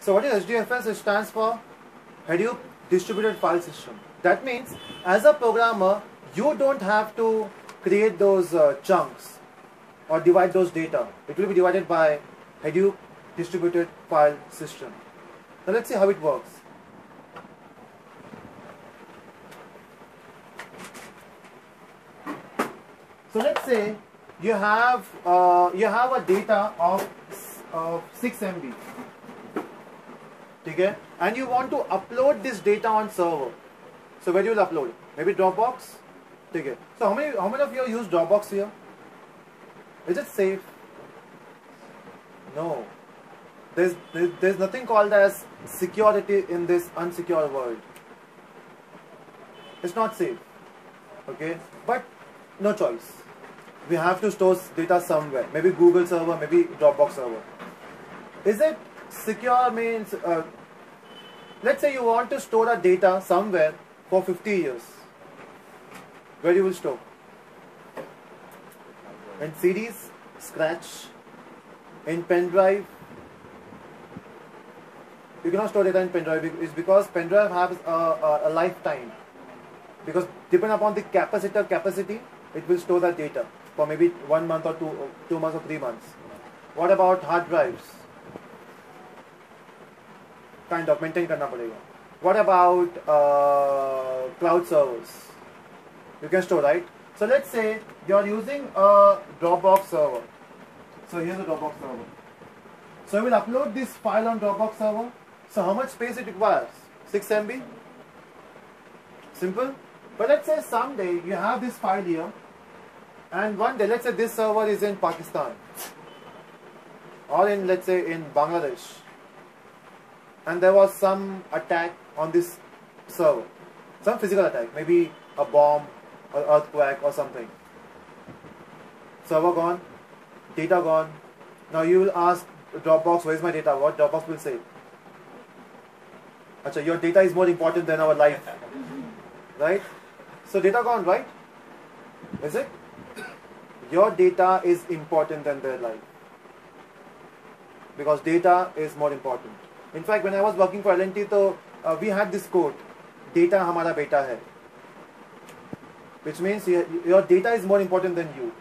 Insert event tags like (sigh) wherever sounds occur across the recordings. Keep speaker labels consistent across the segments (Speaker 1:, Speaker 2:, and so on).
Speaker 1: So what is HDFS? It stands for Hadoop Distributed File System. That means as a programmer, you don't have to create those uh, chunks or divide those data. It will be divided by Hadoop Distributed File System. Now let's see how it works. So let's say you have uh, you have a data of of 6 MB, okay, and you want to upload this data on server. So where you will upload? Maybe Dropbox, okay. So how many how many of you use Dropbox here? Is it safe? No. There's, there's there's nothing called as security in this unsecure world. It's not safe, okay. But no choice we have to store data somewhere. Maybe Google server, maybe Dropbox server. Is it secure means, uh, let's say you want to store a data somewhere for 50 years. Where you will store? In CDs, scratch, in pen drive. You cannot store data in pen drive. It's because pen drive has a, a, a lifetime. Because depending upon the capacitor capacity, it will store that data for maybe one month or two, two months or three months. What about hard drives? Kind of maintain करना पड़ेगा. What about uh, cloud servers? You can store, right? So let's say you are using a Dropbox server. So here's a Dropbox server. So I will upload this file on Dropbox server. So how much space it requires? 6 MB? Simple. But let's say someday you have this file here and one day, let's say this server is in Pakistan or in, let's say, in Bangladesh, and there was some attack on this server, some physical attack, maybe a bomb or earthquake or something. Server gone, data gone. Now you will ask Dropbox, where is my data? What Dropbox will say? Achha, your data is more important than our life. (laughs) Right? So data gone, right? Is it? your data is important than their life because data is more important. In fact, when I was working for L&T, so, uh, we had this quote, data hamara beta hai, which means your data is more important than you.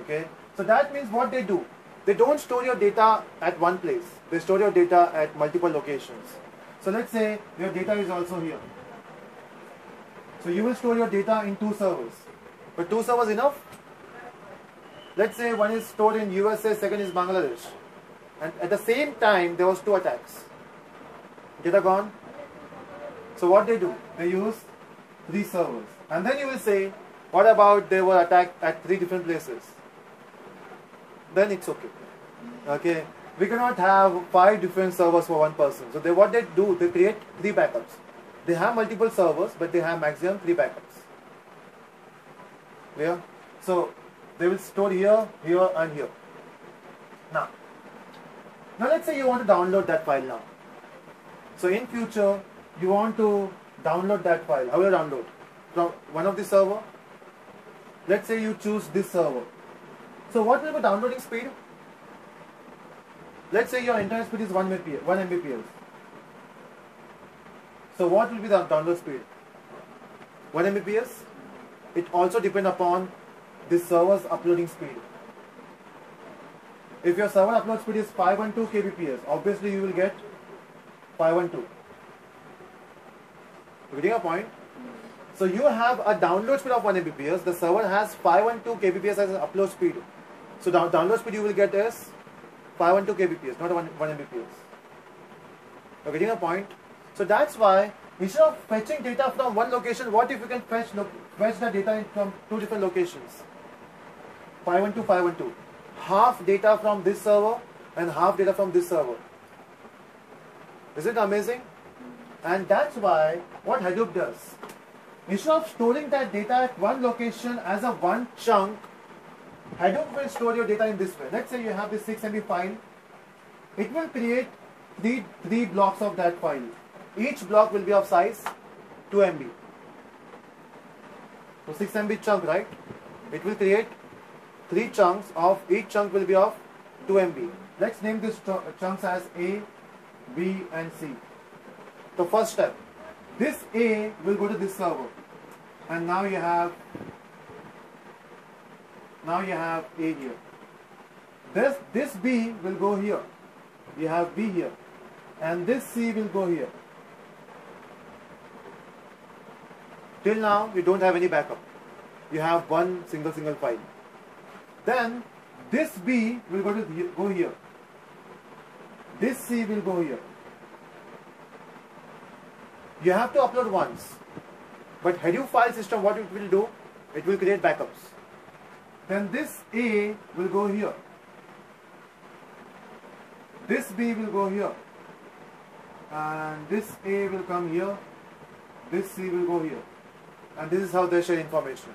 Speaker 1: Okay, so that means what they do, they don't store your data at one place, they store your data at multiple locations. So let's say your data is also here. So you will store your data in two servers. But two servers enough? Let's say one is stored in USA, second is Bangladesh. And at the same time, there was two attacks. Data gone? So what they do? They use three servers. And then you will say, what about they were attacked at three different places? Then it's okay. Okay. We cannot have five different servers for one person. So they what they do, they create three backups. They have multiple servers, but they have maximum three backups. Clear? So they will store here, here and here. Now, now let's say you want to download that file now. So in future, you want to download that file. How will you download? From one of the server. Let's say you choose this server. So what will be the downloading speed? Let's say your internet speed is 1 Mbps. 1 Mbps. So what will be the download speed? 1 Mbps? it also depends upon the server's uploading speed. If your server upload speed is 512 kbps, obviously you will get 512. You getting a point? So you have a download speed of 1 Mbps, the server has 512 kbps as an upload speed. So down download speed you will get is 512 kbps, not 1, 1 Mbps. You're getting a point? So that's why instead of fetching data from one location, what if you can fetch fetch the data from two different locations? 512, 512. Half data from this server and half data from this server. Is it amazing? And that's why what Hadoop does. Instead of storing that data at one location as a one chunk, Hadoop will store your data in this way. Let's say you have this 6 MB file. It will create three, three blocks of that file. Each block will be of size 2 MB. So 6 MB chunk, right? It will create three chunks of each chunk will be of 2 MB. let's name this chunks as A, B, and C. The first step. This A will go to this server, and now you have now you have A here. This this B will go here. You have B here, and this C will go here. Till now, you don't have any backup. You have one single single file. Then this B will go to go here. This C will go here. You have to upload once. But Hadoop file system, what it will do, it will create backups. Then this A will go here. This B will go here. And this A will come here. This C will go here. And this is how they share information.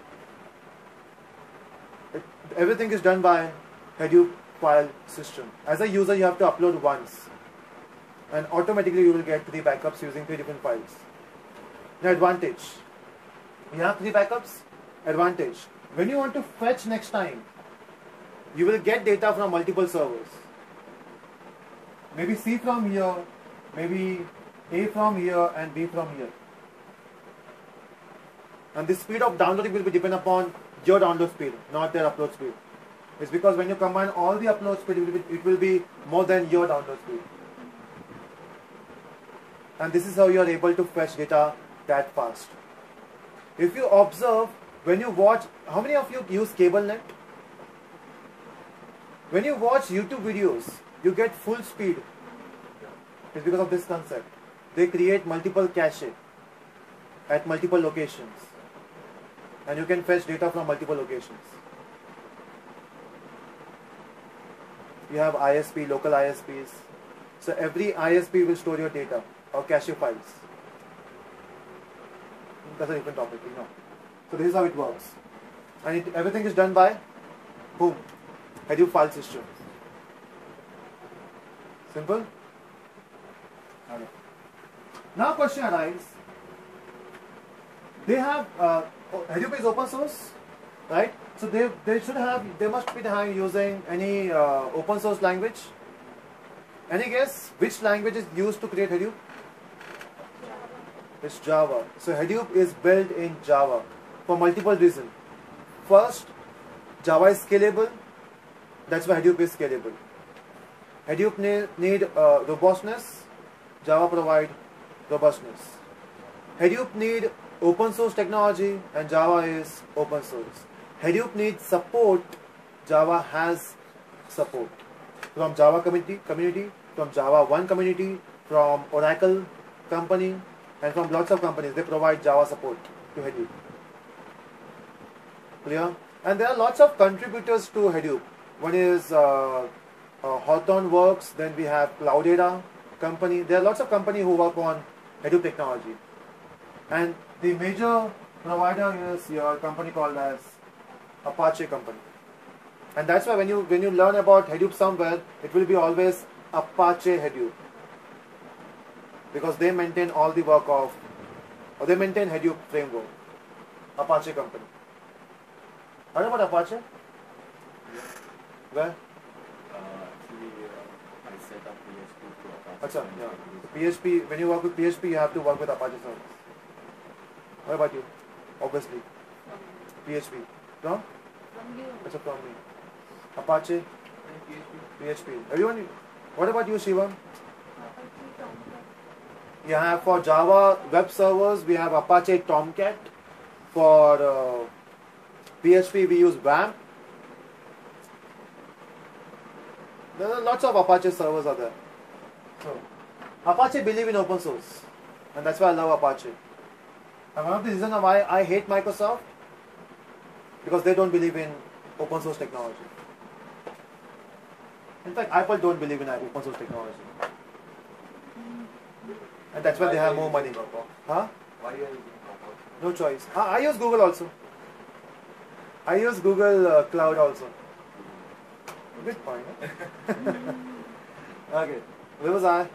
Speaker 1: It, everything is done by Hadoop file system. As a user, you have to upload once. And automatically you will get three backups using three different files. The advantage. You have three backups. Advantage. When you want to fetch next time, you will get data from multiple servers. Maybe C from here, maybe A from here and B from here. And the speed of downloading will be depend upon your download speed, not their upload speed. It's because when you combine all the upload speed, it will be, it will be more than your download speed. And this is how you are able to fetch data that fast. If you observe, when you watch, how many of you use cable net? When you watch YouTube videos, you get full speed. It's because of this concept. They create multiple cache at multiple locations. And you can fetch data from multiple locations. You have ISP, local ISPs. So every ISP will store your data or cache your files. That's a different topic, you know. So this is how it works. And it, everything is done by whom? Hadoop file system. Simple? Okay. Now question arises. They have, uh, Hadoop is open source, right? So they, they should have, they must be using any uh, open source language. Any guess which language is used to create Hadoop? It's Java. So Hadoop is built in Java for multiple reasons. First, Java is scalable. That's why Hadoop is scalable. Hadoop need, need uh, robustness. Java provide robustness. Hadoop need open source technology and Java is open source. Hadoop needs support. Java has support from Java community, community, from Java 1 community, from Oracle company, and from lots of companies. They provide Java support to Hadoop. Clear? And there are lots of contributors to Hadoop. One is uh, uh, Hortonworks, then we have Cloudera company. There are lots of companies who work on Hadoop technology. And the major provider is your company called as Apache company. And that's why when you when you learn about Hadoop somewhere, it will be always Apache Hadoop. Because they maintain all the work of or they maintain Hadoop framework. Apache company. Heard about Apache? Where?
Speaker 2: Uh, actually, uh, I set up PHP to Apache.
Speaker 1: Acha, yeah. PHP, when you work with PHP, you have to work with Apache service. What about you? Obviously. PHP.
Speaker 3: From you.
Speaker 1: That's a from me. Apache, PHP. Everyone, what about you, Shivam? You have for Java web servers, we have Apache Tomcat. For uh, PHP, we use WAMP. There are lots of Apache servers are there. So, Apache believe in open source, and that's why I love Apache. And one of the reasons why I hate Microsoft because they don't believe in open source technology. In fact, Apple don't believe in open source technology, and that's why they have more money. Huh?
Speaker 2: Why are you using?
Speaker 1: No choice. Ah, I use Google also. I use Google uh, Cloud also. Good point. Huh? (laughs) okay, where was I?